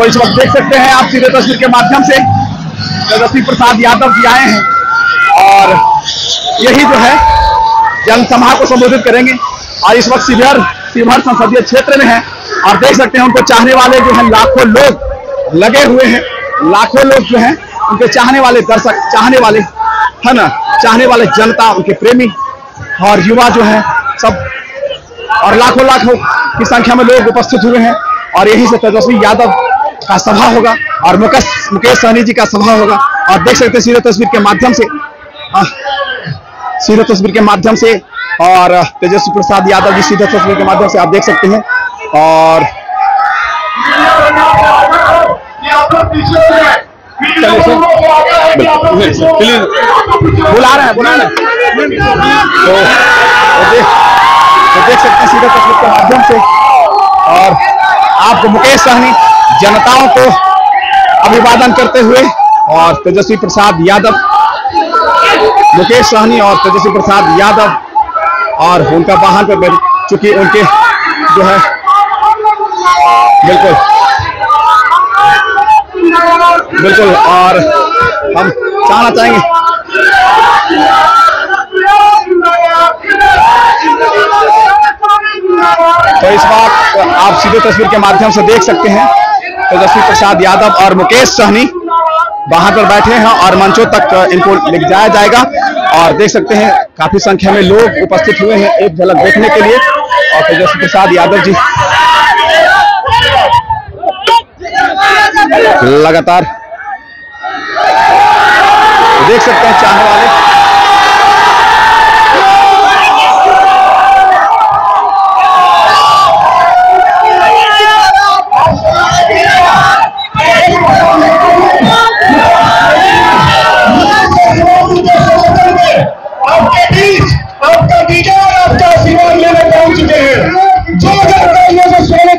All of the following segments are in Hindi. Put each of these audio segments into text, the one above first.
तो इस वक्त देख सकते हैं, आप सीधे तस्वीर के माध्यम से। तेजस्वी प्रसाद यादव जी आए हैं और यही जो है, जनसभा को संबोधित करेंगे। और इस वक्त शिवहर शिवहर संसदीय क्षेत्र में है और देख सकते हैं, उनको चाहने वाले जो है, लाखों लोग लगे हुए हैं। लाखों लोग जो हैं, उनके चाहने वाले दर्शक, चाहने वाले, है ना, चाहने वाले जनता, उनके प्रेमी और युवा जो है, सब और लाखों लाखों की संख्या में लोग उपस्थित हुए हैं। और यही से तेजस्वी यादव का सभा होगा और मुकेश मुकेश सहनी जी का सभा होगा। और देख सकते हैं सीधे तस्वीर के माध्यम से। हाँ, सीधे तस्वीर के माध्यम से। और तेजस्वी प्रसाद यादव जी सीधे तस्वीर के माध्यम से आप देख सकते हैं। और बुला रहे हैं बुला रहे हैं। तो, तो, तो देख सकते हैं सीधे तस्वीर के माध्यम से। और आपको मुकेश सहनी जनताओं को अभिवादन करते हुए और तेजस्वी प्रसाद यादव, मुकेश सहनी और तेजस्वी प्रसाद यादव और उनका वाहन पर बैठ चूँकि उनके जो है, बिल्कुल। बिल्कुल, और हम चाहना चाहेंगे तो इस बात आप सीधे तस्वीर के माध्यम से देख सकते हैं। तेजस्वी प्रसाद यादव और मुकेश सहनी वहाँ पर बैठे हैं और मंचों तक इनको ले जाया जाएगा। और देख सकते हैं, काफ़ी संख्या में लोग उपस्थित हुए हैं एक झलक देखने के लिए। और तेजस्वी प्रसाद यादव जी। लगातार। देख सकते हैं, चाहने वाले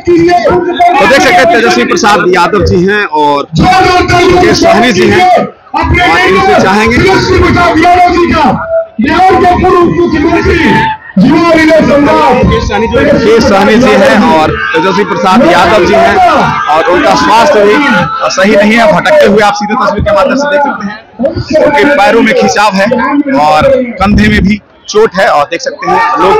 तो देख सकते हैं तेजस्वी प्रसाद यादव जी हैं और मुकेश सहनी जी हैं। और इनसे चाहेंगे मुकेश सहनी जी हैं और तेजस्वी प्रसाद यादव जी हैं और उनका स्वास्थ्य भी सही नहीं है, भटकते हुए आप सीधे तस्वीर के माध्यम से देख सकते हैं। उनके पैरों में खिंचाव है और कंधे में भी चोट है और देख सकते हैं लोग।